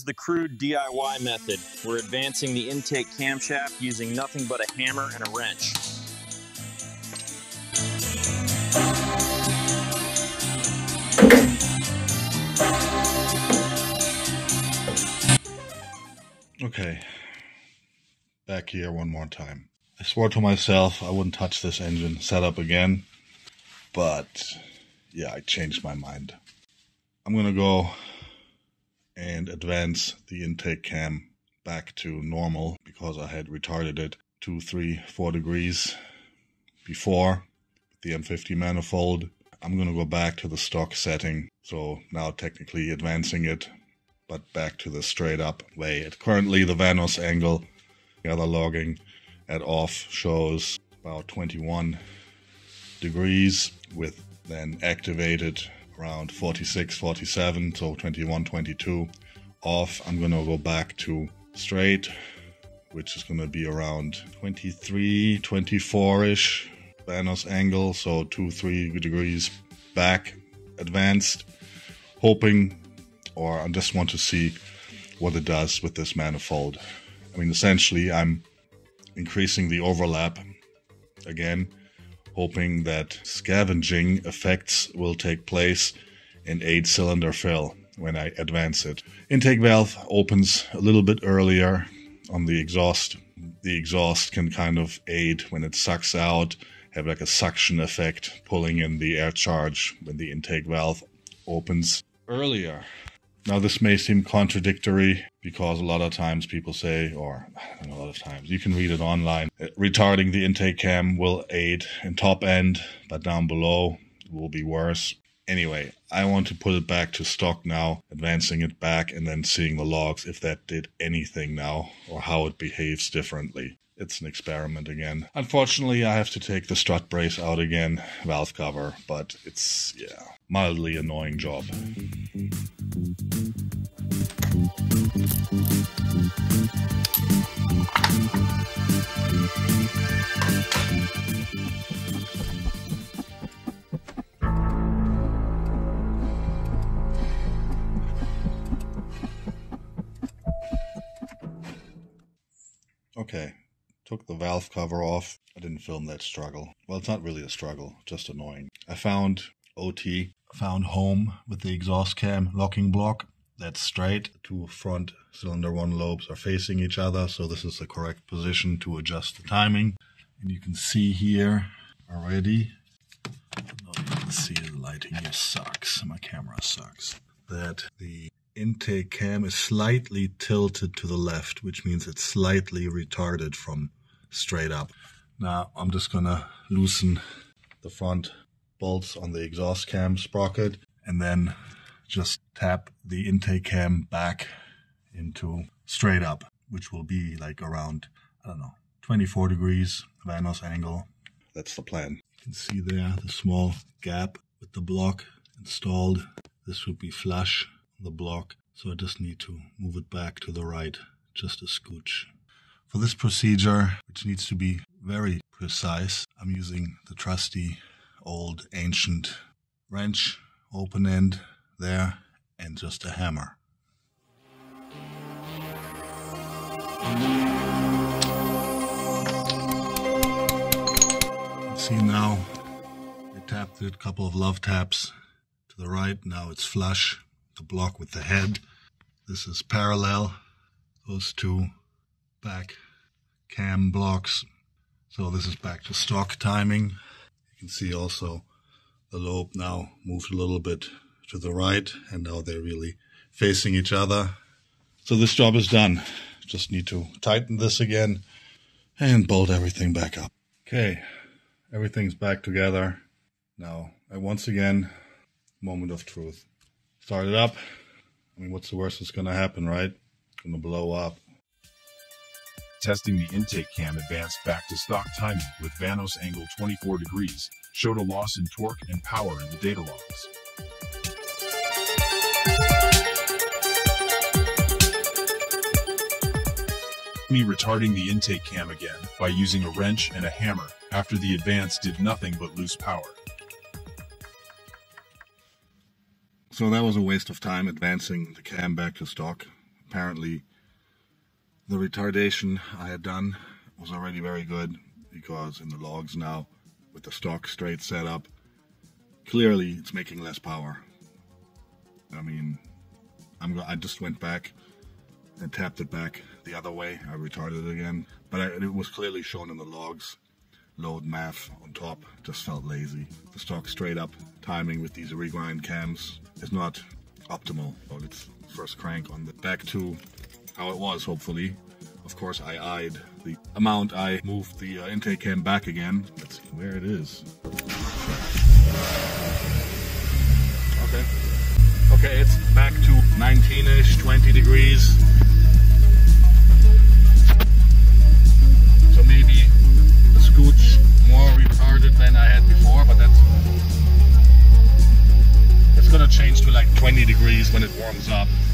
is the crude DIY method. We're advancing the intake camshaft using nothing but a hammer and a wrench. Okay, back here one more time. I swore to myself I wouldn't touch this engine setup again, but yeah, I changed my mind. I'm gonna go and advance the intake cam back to normal because I had retarded it two, three, four degrees before the M50 manifold. I'm gonna go back to the stock setting, so now technically advancing it but back to the straight up way. It, currently, the Vanos angle, the other logging at off shows about 21 degrees with then activated around 46, 47, so 21, 22 off. I'm going to go back to straight, which is going to be around 23, 24 ish Vanos angle, so 2, 3 degrees back advanced, hoping or I just want to see what it does with this manifold. I mean, essentially, I'm increasing the overlap again, hoping that scavenging effects will take place in eight cylinder fill when I advance it. Intake valve opens a little bit earlier on the exhaust. The exhaust can kind of aid when it sucks out, have like a suction effect, pulling in the air charge when the intake valve opens earlier. Now, this may seem contradictory because a lot of times people say, or a lot of times, you can read it online, retarding the intake cam will aid in top end, but down below will be worse. Anyway, I want to put it back to stock now, advancing it back and then seeing the logs if that did anything now or how it behaves differently. It's an experiment again. Unfortunately, I have to take the strut brace out again, valve cover, but it's, yeah, mildly annoying job. Okay, took the valve cover off. I didn't film that struggle. Well, it's not really a struggle, just annoying. I found OT, found home with the exhaust cam locking block. That's straight. Two front cylinder one lobes are facing each other, so this is the correct position to adjust the timing. And you can see here already, you can see the lighting here sucks. My camera sucks. That the intake cam is slightly tilted to the left, which means it's slightly retarded from straight up. Now I'm just gonna loosen the front bolts on the exhaust cam sprocket and then just tap the intake cam back into straight up, which will be like around, I don't know, 24 degrees Vanos angle. That's the plan. You can see there the small gap with the block installed. This would be flush on the block, so I just need to move it back to the right just a scooch. For this procedure, which needs to be very precise, I'm using the trusty old ancient wrench, open end there, and just a hammer. See now, I tapped it, a couple of love taps to the right. Now it's flush, the block with the head. This is parallel, those two back cam blocks. So this is back to stock timing. You can see also the lobe now moved a little bit to the right and now they're really facing each other. So this job is done. Just need to tighten this again and bolt everything back up. Okay, everything's back together. Now, once again, moment of truth. Start it up. I mean, what's the worst that's to happen, right? It's to blow up. Testing the intake cam advanced back to stock timing with Vanos angle 24 degrees showed a loss in torque and power in the data logs. Me retarding the intake cam again by using a wrench and a hammer after the advance did nothing but lose power. So that was a waste of time advancing the cam back to stock. apparently the retardation I had done was already very good because in the logs now with the stock straight setup clearly it's making less power I mean I'm I just went back and tapped it back the other way. I retarded it again. But I, it was clearly shown in the logs. Load MAF on top. Just felt lazy. The stock straight up. Timing with these regrind cams is not optimal. It's first crank on the back to how it was hopefully. Of course I eyed the amount I moved the uh, intake cam back again. Let's see where it is. Okay. Okay it's back to 19ish 20 degrees when it warms up.